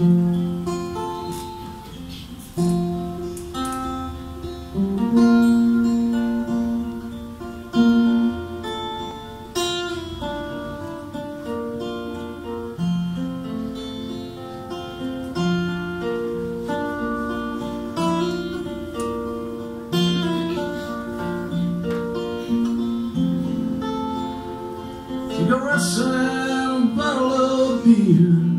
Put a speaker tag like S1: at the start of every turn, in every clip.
S1: cigarettes and a bottle of beer.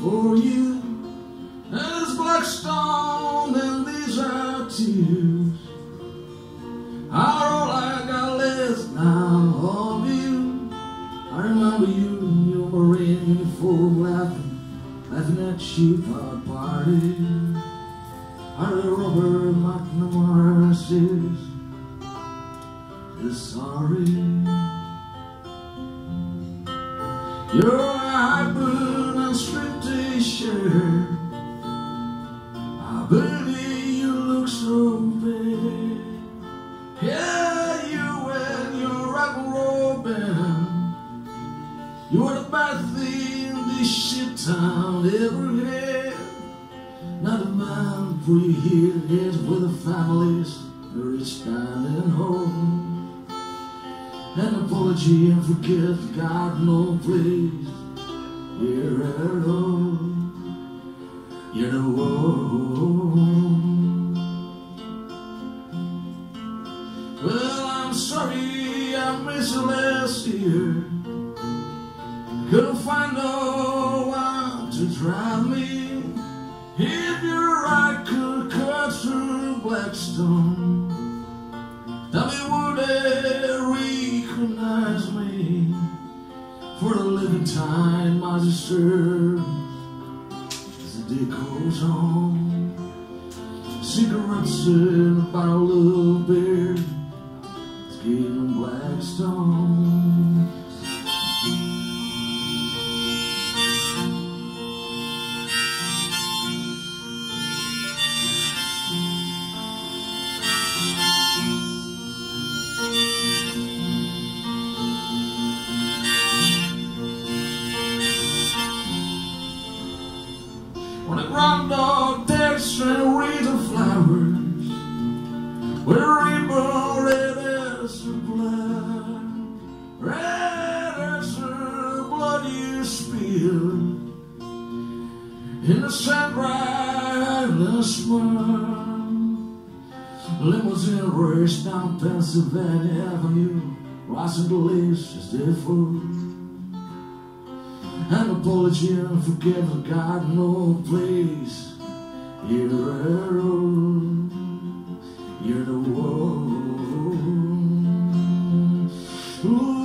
S1: For you. And it's Blackstone and these are tears. Are all I got left now of you. I remember you in your marine uniform laughing, laughing at you at party. I remember McNamara says sorry. You're a hybrid straight. I believe you look so bad. Yeah, you and your rock and roll band. You're the best thing this shit town ever had. Not a man for you here is with the families are standing home an apology and forgive God, no please. You're at all. You know Well, I'm sorry I missed you last year. Couldn't find no one to drive me. If you're right, could cut through Blackstone. Tell me would they recognize me for the living time I deserve day goes on. Cigarettes and a bottle of beer, it's getting Blackstone. When ground dog takes and reads the flowers. With a rainbow red as her blood. Red as her blood you spill In the sunrise and the smile Limousine race down Pennsylvania Avenue. Rising the leaves as I'm a bullet here and forgive God no place You're a road You're the world Ooh.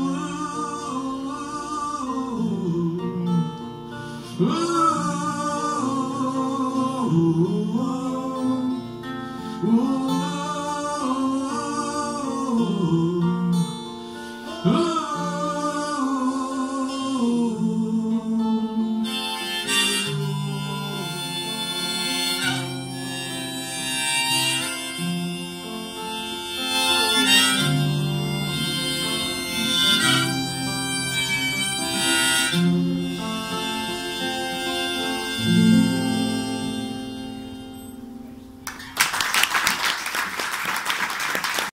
S1: Ooh.